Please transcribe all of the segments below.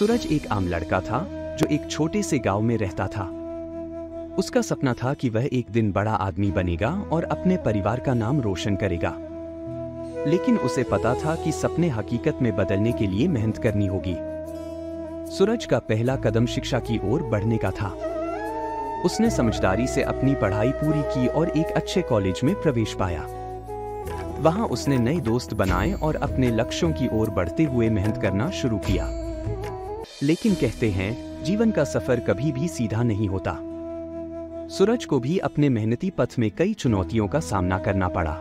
सूरज एक आम लड़का था, जो एक छोटे से गाँव में रहता था। उसका सपना था कि वह एक दिन बड़ा आदमी बनेगा और अपने परिवार का नाम रोशन करेगा। लेकिन उसे पता था कि सपने हकीकत में बदलने के लिए मेहनत करनी होगी। सूरज का पहला कदम शिक्षा की ओर बढ़ने का था। उसने समझदारी से अपनी पढ़ाई पूरी की और एक अच्छे कॉलेज में प्रवेश पाया। वहाँ उसने नए दोस्त बनाए और अपने लक्ष्यों की ओर बढ़ते हुए मेहनत करना शुरू किया। लेकिन कहते हैं, जीवन का सफ़र कभी भी सीधा नहीं होता। सूरज को भी अपने मेहनती पथ में कई चुनौतियों का सामना करना पड़ा।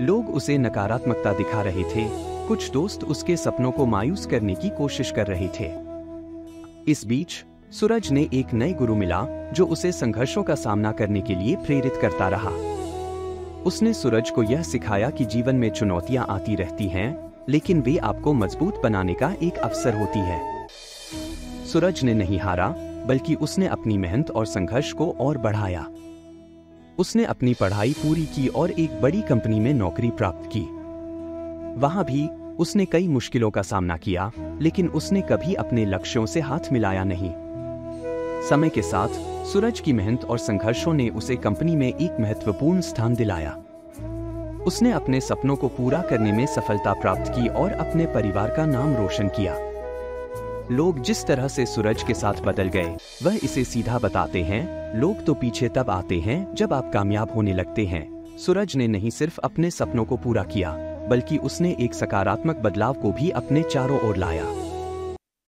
लोग उसे नकारात्मकता दिखा रहे थे। कुछ दोस्त उसके सपनों को मायूस करने की कोशिश कर रहे थे। इस बीच, सूरज ने एक नए गुरु मिला, जो उसे संघर्षों का सामना करने के लिए प्रेरित करता रहा। उसने सूरज को यह सिखाया कि जीवन में चुनौतियाँ आती रहती हैं लेकिन वे आपको मज़बूत बनाने का एक अवसर होती है। सूरज ने नहीं हारा, बल्कि उसने अपनी मेहनत और संघर्ष को और बढ़ाया। उसने अपनी पढ़ाई पूरी की और एक बड़ी कंपनी में नौकरी प्राप्त की। वहाँ भी उसने कई मुश्किलों का सामना किया, लेकिन उसने कभी अपने लक्ष्यों से हाथ मिलाया नहीं। समय के साथ सूरज की मेहनत और संघर्षों ने उसे कंपनी में एक महत्वपूर्ण स्थान दिलाया। उसने अपने सपनों को पूरा करने में सफलता प्राप्त की और अपने परिवार का नाम रोशन किया। लोग जिस तरह से सूरज के साथ बदल गए, वह इसे सीधा बताते हैं। लोग तो पीछे तब आते हैं जब आप कामयाब होने लगते हैं। सूरज ने नहीं सिर्फ़ अपने सपनों को पूरा किया, बल्कि उसने एक सकारात्मक बदलाव को भी अपने चारों ओर लाया।